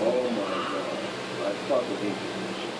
Oh my god. I fucking hate this